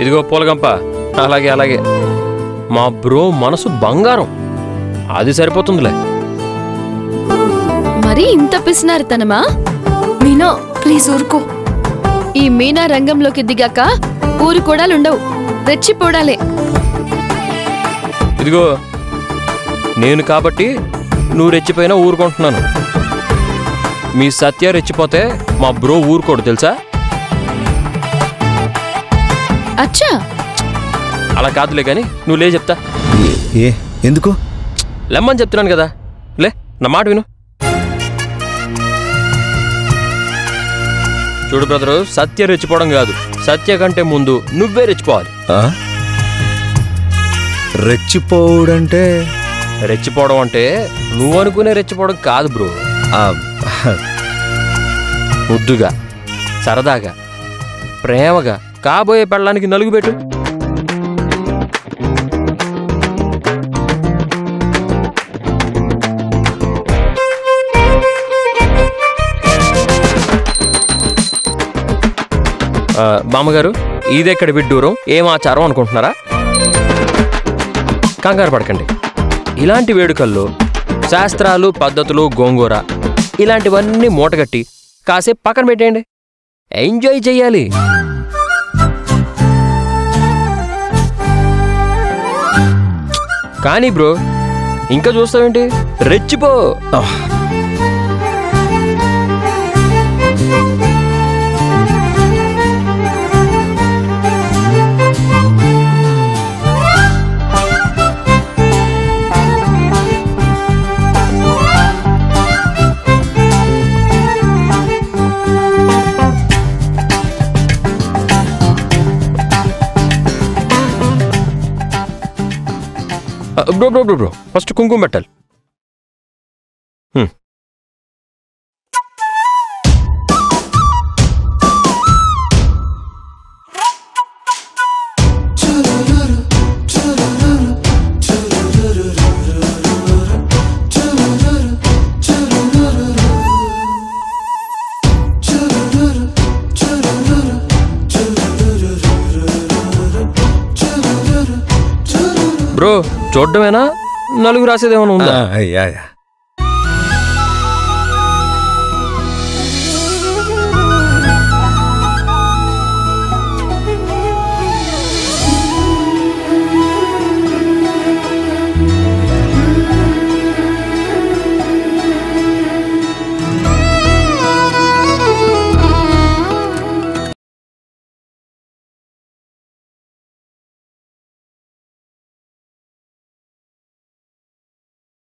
ఇదిగో పూలగంప. అలాగే అలాగే. మా బ్రో మనసు బంగారం. అది సరిపోతుందిలే. మరి ఇంత పిసినారితనమా మీనా ప్లీజ్ ఊరుకో. ఈ మీనా రంగంలోకి దిగాక ఊరు కూడాలుండవు. రెచ్చిపోడాలే ఇదిగో నేను కాబట్టి నువ్వు రెచ్చిపోయినా ఊరుకుంటున్నాను. మీ సత్య రెచ్చిపోతే మా బ్రో ఊరుకోడు తెలుసా? అచ్చా. అలా కాదులే కానీ నువ్వు లే చెప్తా. ఏ- ఎందుకు? లెమ్మని చెప్తున్నాను కదా. లే నా మాట విను. చూడు బ్రదరు సత్య రెచ్చిపోవడం కాదు. సత్య కంటే ముందు నువ్వే రెచ్చిపోవాలి. ఆ? రెచ్చిపోవుడంటే? రెచ్చిపోవడం అంటే నువ్వు అనుకునే రెచ్చిపోవడం కాదు బ్రో. ఆ, ముద్దుగా సరదాగా ప్రేమగా కాబోయే పెళ్ళానికి నలుగుబెట్టు బామ్మగారు ఇదెక్కడ విడ్డూరం? ఏం ఆచారం అనుకుంటున్నారా? కంగారు పడకండి. ఇలాంటి వేడుకల్లో శాస్త్రాలు పద్ధతులు గోంగూర ఇలాంటివన్నీ మూటగట్టి కాసేపు పక్కన పెట్టేయండి. ఎంజాయ్ చెయ్యాలి. కానీ బ్రో ఇంకా చూస్తావేంటి? రెచ్చిపో. Bro bro bro bro first కుంకుమ పెట్టాలి బ్రో చూడడమేనా? నలుగురు రాసేదేమైనా ఉందా? ఆ,